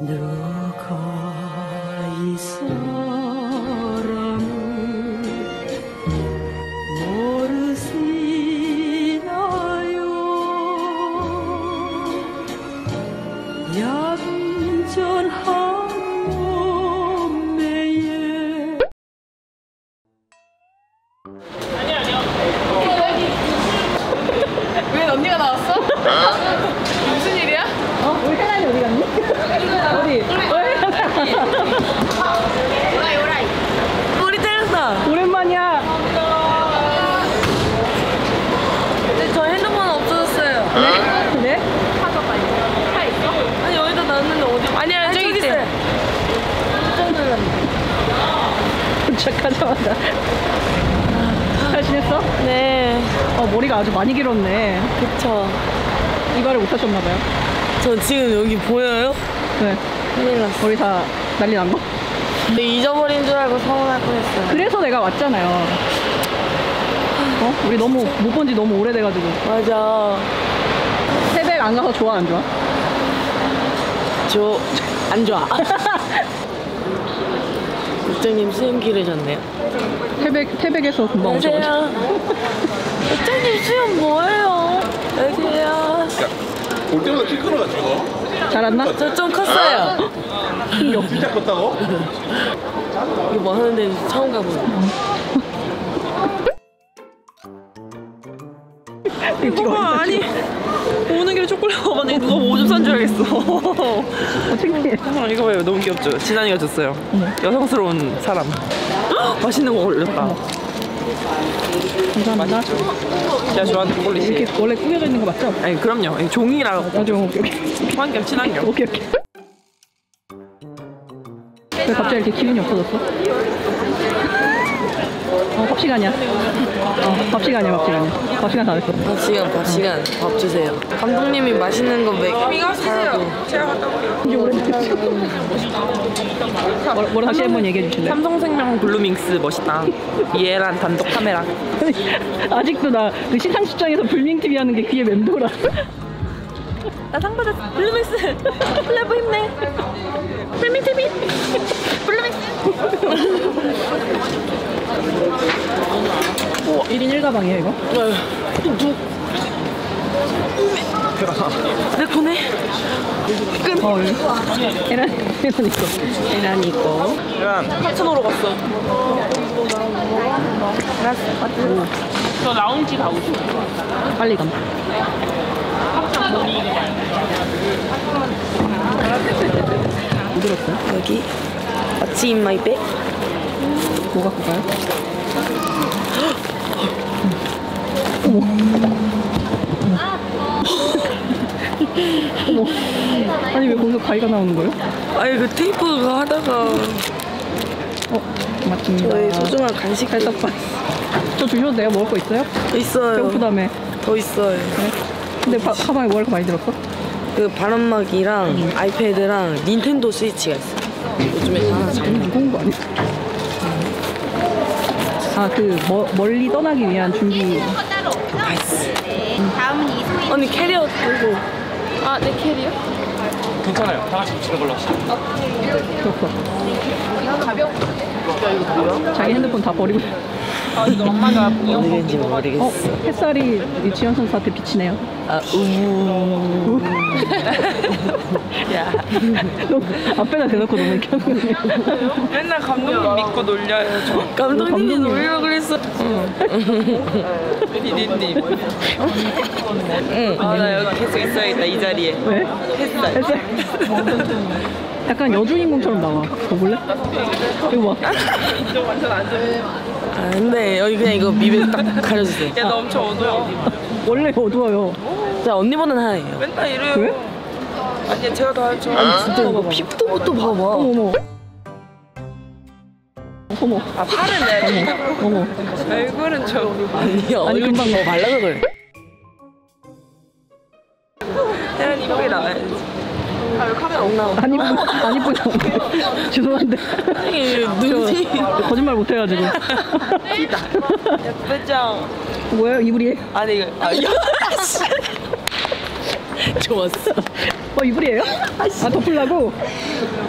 누가 이 도착하자마자. 잘 지냈어? 네 어, 머리가 아주 많이 길었네. 그쵸 이발을 못 하셨나봐요. 저 지금 여기 보여요? 네. 큰일 났어 머리 다 난리 난 거? 근데 잊어버린 줄 알고 서운할 뻔했어요 그래서 내가 왔잖아요. 어? 우리 너무 못 본 지 너무 오래돼가지고. 맞아 태백 안 가서 좋아, 안 좋아? 저 안 좋아 국장님 수염 기르셨네요 태백, 태백에서 금방. 안녕하세요 국장님 수염 뭐예요? 안녕하세요 올 때마다 키 크어가지고 잘 왔나? 저 좀 컸어요 진짜 컸다고? 이거 뭐 하는데 처음 가보네 뭐가 아니 오는 길에 초콜릿 먹었는데 누가 뭐 오줌 싼 줄 알겠어. 어, 창피해. 아, 이거 봐요 너무 귀엽죠. 진한이가 줬어요. 여성스러운 사람. 헉, 맛있는 거 올렸다. 감사합니다. 제가 좋아하는 초콜릿이. 이렇게 원래 꾸며져 있는 거 맞죠? 아니 그럼요. 이 종이랑 맞아, 오케이, 오케이. 환경 친환경. 오케이, 오케이. 왜 갑자기 이렇게 기분이 없어졌어? 어, 밥 시간이야. 어, 밥 시간이야, 밥 시간이야. 밥 시간 다 됐어. 밥 시간 밥 시간 밥 주세요 감독님이 맛있는 거 먹, 사라고 이제 오래됐어. 뭐, 뭐라 다시 한번 얘기해 주실래요? 삼성생명 블루밍스 멋있다. 이해란 단독 카메라. 아직도 나 그 시상식장에서 블밍TV 하는 게 귀에 맴돌아. 나 상 받았어. 블루밍스. 플레브 힘내. 블루밍TV. 블루밍스. 1인 1가방이에요, 이거? 내 거네 어, 여기. 계란, 계란 있고. 계란 있고. 파트너로 갔어. 저 라운지 가고 싶어. 빨리 감. 부드럽어요? 여기 What's in my bag? 뭐 갖고 가요? 어머. 어머. 아니 왜 거기서 가위가 나오는 거예요? 아니 그 테이프 그거 하다가 어, 맞습니다. 저희 소중한 간식 살떡밥. 저 주셔도 내가 먹을 거 있어요? 있어요 배고프다며. 더 있어요 근데 바, 가방에 뭐 할 거 많이 들었어? 그 바람막이랑 아이패드랑 닌텐도 스위치가 있어요 요즘에 너무 무거운 거 아니야? 아, 그 멀리 떠나기 위한 준비. 언니 캐리어 들고 아 내 캐리어? 괜찮아요 다 같이 붙이는 걸로 하시죠 좋았어. 자기 핸드폰 다 버리고. 어디 겐지 모르겠어 어, 햇살이 유치원 선수한테 비치네요. 아 야. 너 앞에다 대놓고 너무 이렇게. 맨날 감독님 믿고 놀려요 저. 감독님이 감독님. 놀려고 그랬어 피디님. 아나 여기 계속 있어야겠다 이 자리에. 왜? 햇살. 햇살. 약간 여주인공처럼 나와. 봐볼래? 이거 봐. 아 근데 여기 그냥 이거 입에 딱 가려주세요 야너 엄청 어두워. 원래 어두워요. 자 언니보다는 하얘요 맨날 이래요. 왜? 아니 제가 다 하죠. 진짜 이거 피부부터 봐봐 어머, 어머. 어머, 아 팔은 내. 어머. 얼굴은 좀. 아니야 아니, 얼굴 금방 더 발라서 그래 혜란 이쁘게 나와야지. 아왜 카메라 안 나와? 안 이쁘, 안 이쁘죠? 죄송한데. 눈이 저 거짓말 못해가지고. 예쁘죠? 뭐예요, 이불이? 아니 이거 아 이거 좋았어. 어 이불이에요? 아 덮으려고?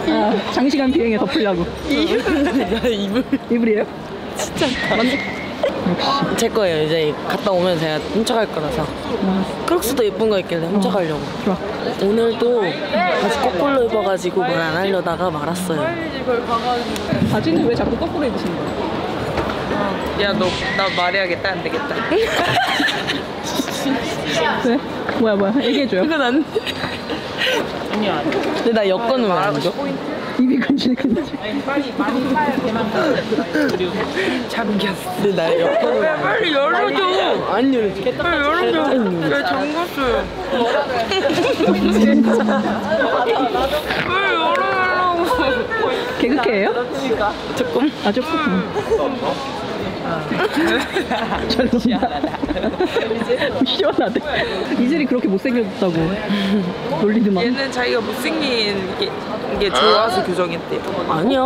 아 장시간 비행에 덮으려고 야 이불 이불이에요? 진짜 제 거예요. 이제 갔다 오면 제가 훔쳐갈 거라서. 크록스도 예쁜 거 있길래 훔쳐가려고. 좋아 오늘도 다시 거꾸로 입어가지고 뭘안 하려다가 말았어요. 바지는 왜 자꾸 거꾸로 입으시는 거예요? 야 너 나 말해야겠다 안 되겠다. 왜? 뭐야 뭐야 얘기해줘요 이건 안. 근데 나 여권은 왜안 줘? 잠겼어. 나왜 빨리 열어줘. 안 열어줘. 빨리 열어줘. 왜 잠갔어요? 빨리 열어달라고. 개그캐예요? 조금. 아 조금 잘 시원하다 시원하대 이슬이 그렇게 못생겼다고 놀리더만 얘는 자기가 못생긴 게, 게 좋아서 교정했대요. 아니야.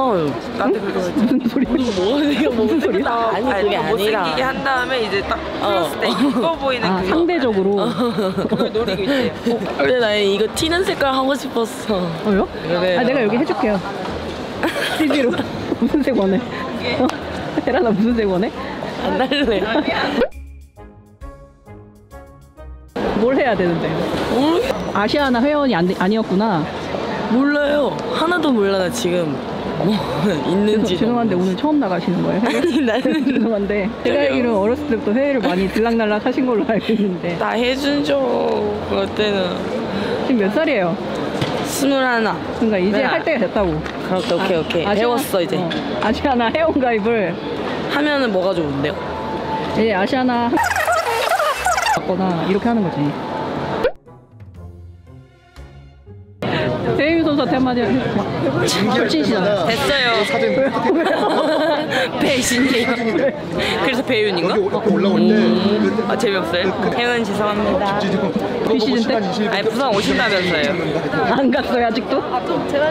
나한테 그렇게 했지. 무슨 소리야 뭐 내가 무슨 소리야? 아니 그게 뭐 못생기게 아니라. 한 다음에 이제 딱 풀었을 때 어. 이뻐 보이는 아 그거. 상대적으로 그걸 노리고 있대요. 근데 나 이거 튀는 색깔 하고 싶었어. 어요? 그래. 아 내가 여기 해줄게요 TV로 무슨 색 원해? 어? 혜란아 무슨 색 원해? 안 할래. 뭘 해야 되는데 아시아나 회원이 안, 아니었구나 몰라요. 하나도 몰라 나 지금 뭐 있는지. 죄송한데 오늘 처음 나가시는 거예요? 아니 나는 죄송한데 제가 알기로는 어렸을 때부터 회의를 많이 들락날락 하신 걸로 알고 있는데 나 해준 적 그때는 지금 몇 살이에요? 스물하나. 그러니까 이제 네. 할 때가 됐다고 그렇게 오케이 오케이 아시아- 배웠어 이제. 어, 아시아나 회원 가입을 하면은 뭐가 좋은데요? 이제 아시아나 받거나 이렇게 하는 거지 한마디 막 불친시잖아 됐어요. 배신이에요. 그래서 배윤인가? 올라올 때아 재미없어요? 혜은 죄송합니다. 비시즌 때? 아니 부산 오신다면서요? 안 갔어요 아직도?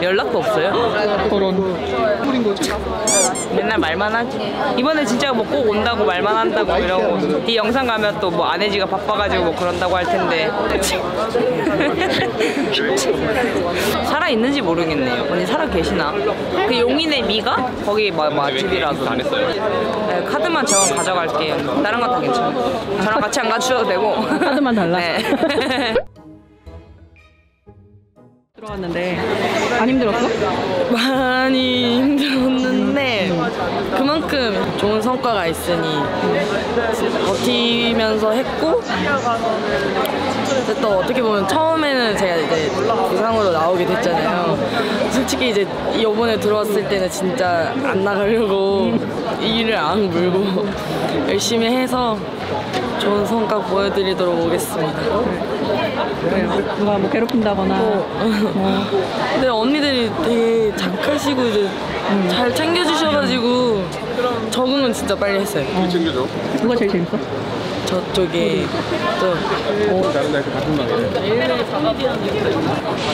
연락도 없어요? 저런 맨날 말만 하지. 이번에 진짜 뭐 꼭 온다고 말만 한다고 이러고 이 영상 가면 또 뭐 아내지가 바빠가지고 뭐 그런다고 할 텐데. 그치? 살아 있는지 모르겠네요. 언니 살아 계시나? 그 용인의 미가 거기 뭐 맛집이라서. 안 했어요. 네, 카드만 저건 가져갈게요. 다른 건다 괜찮아요. 저랑 같이 안 가주셔도 되고. 카드만 달라. 네. 들어왔는데 안 힘들었어? 많이 힘들었는데 그만큼 좋은 성과가 있으니 버티면서 했고 또 어떻게 보면 처음에는 제가 이제 부상으로 나오게 됐잖아요 솔직히 이제 이번에 들어왔을 때는 진짜 안 나가려고 이를 안 물고 열심히 해서 좋은 성과 보여드리도록 오겠습니다 그래요. 누가 뭐 괴롭힌다거나 뭐 근데 언니들이 되게 착하시고 이제 잘 챙겨주셔가지고 적응은 진짜 빨리 했어요. 챙겨줘. 누가 제일 재밌어? 저쪽에 또 다른 날 같은 방에.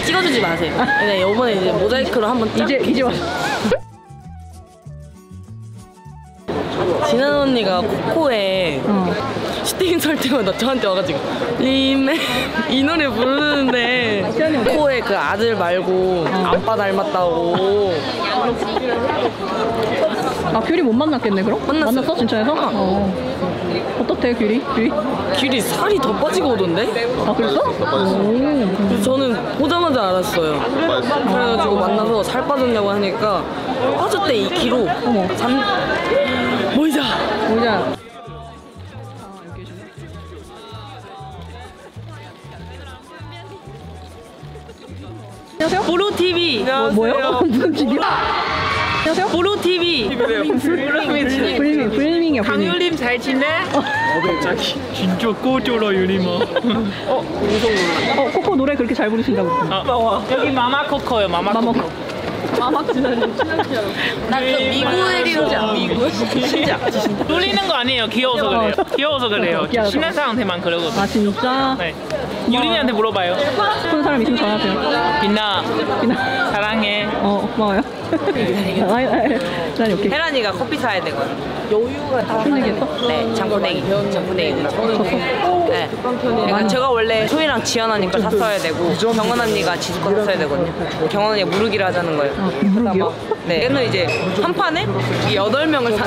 찍어주지 마세요. 근데 이번에 이제 모자이크로 한번 딱 이제 이제 와 진한 언니가 코코에 어. 슈팅 설 때마다 저한테 와가지고 리메 이 노래 부르는데? 코에 그 아들 말고 아빠 닮았다고 아 귤이 못 만났겠네 그럼? 만났어요. 만났어 진짜에서? 어. 어떻대 귤이? 귤이? 길이 살이 더 빠지고 오던데? 아 그랬어? 오. 그래서 저는 보자마자 알았어요. 그래가지고 만나서 살 빠졌냐고 하니까 빠졌대 2kg. 어머. 잠 모이자. 모자. TV. 어, 뭐요? 무슨 집이요? 안녕하세요. 보로 TV. 불밍 불밍이요. 불밍. 강유림 잘 지내? 진짜 꼬줘라 유리마 어 코코 노래 그렇게 잘 부르신다고. 여기 마마 코코요 마마 코코 마마코. 마막 지나는 나그 미국의 리오자. 미국. 진짜. 놀리는 거 아니에요 귀여워서 그래요 귀여워서 그래요. 친한 사람한테만 그러거든요 아 진짜? 네 유림이한테 물어봐요. 싶은 사람 있으면 전화하세요. 빛나 그냥 사랑해. 어 고마워요. 아니 아니 난 오케이. 혜란이가 커피 사야 되거든. 무슨 얘기했어? 네, 장포내기. 장포내기. 네. 그러니까 제가 원래 소희랑 지연 언니가 샀어야 되고 경원 언니가 지수 거 샀어야 되거든요. 경원 언니가 무르기를 하자는 거예요. 무르기요? 네. 얘는 이제 한 판에 여덟 명을 사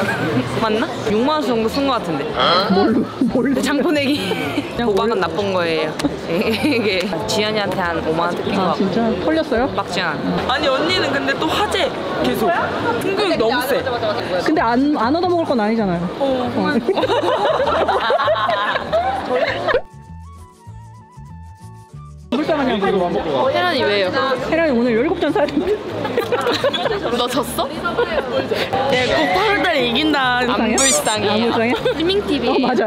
맞나? 6만 원 정도 쓴것 같은데. 뭘로 뭘로? 장포내기. 보관은 나쁜 거예요. 이게 지연이한테 한 5만 원 뜯긴 거아 같고. 진짜 털렸어요? 빡지한. 아니 언니는 근데 또 화제 계속. 승부욕 너무 세. 근데 안, 안 얻어먹을 건 아니잖아요. 어. 불쌍하냐고. 해란이 왜요? 해란이 오늘 여덟 잔 사야 돼. 너 졌어? 내가 꼭 8월달에 이긴다. 안안 불쌍해. 불쌍해? 블밍 TV. 어 맞아.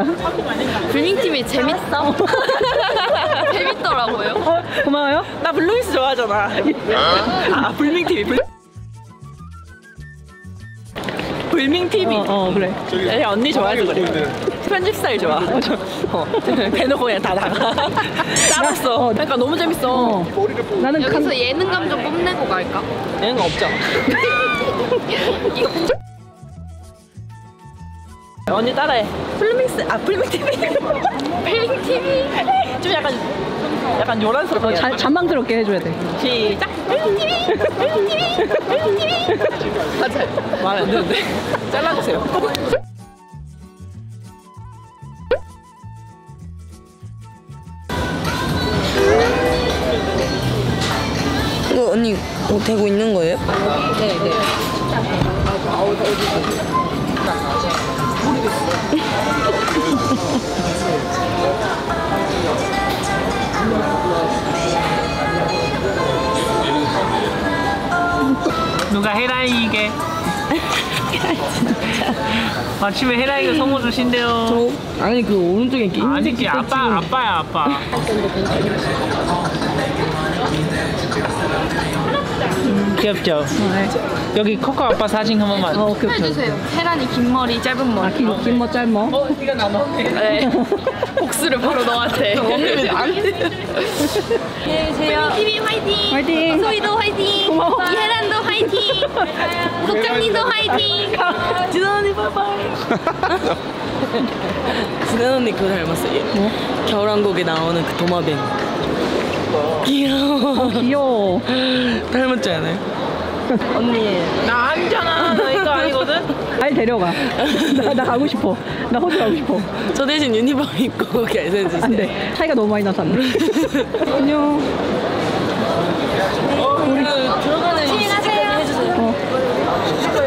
블밍 TV 재밌어. 재밌더라고요. 어 고마워요. 나 블루밍스 좋아하잖아. 아 블밍 TV. 블... 블밍 TV. 어, 어 그래. 야, 언니 좋아해서 그래. 편집 스타일 좋아. 어. 대놓고 그냥 다 나가. 짜봤어. 어. 그러니까 너무 재밌어. 어. 나는 간, 여기서 예능감 좀 뽐내고 갈까? 얘는 없잖아. 언니 따라해. 블루밍스, 아 블루밍 TV. 블밍 TV. 좀 약간 약간 요란스럽게. 어, 자, 잔망스럽게 해줘야 돼. 시작. 마음에 안 드는데. 잘라주세요. 이거 언니 뭐 되고 있는 거예요? 네, 네. 누가 혜란이 이게? 아침에 혜란이가 선물 주신대요. 아니 그 오른쪽에 아니지 아빠 아빠야 아빠. 귀엽죠? 여기 코코 아빠 사진 한 번만. 어 오케이 오케이. 해주세요. 혜란이 긴 머리, 짧은 머리. 긴, 긴뭐 짧뭐. 네. 복수를 바로 너한테. 언니 안 돼. 안녕하세요. TV 화이팅. 화이팅. 소희도 화이팅. 고마워. 이혜란도 화이팅. 국장님도 화이팅. 지난 언니 바이바이. 지난 언니 그거 닮았어요. 뭐? 겨울왕국에 나오는 그 도마뱀. 귀여워. 귀여워. 닮았지 않아요? 언니. 나 아니잖아. 나 이거 아니거든. 날 데려가. 나, 나 가고 싶어. 나 호주 가고 싶어. 저 대신 유니폼 입고 거기 해주세요. 안 돼. 차이가 너무 많이 나서 안 돼. 안녕. 우리 들어가는 이 시간까지 해주세요. 어. 수?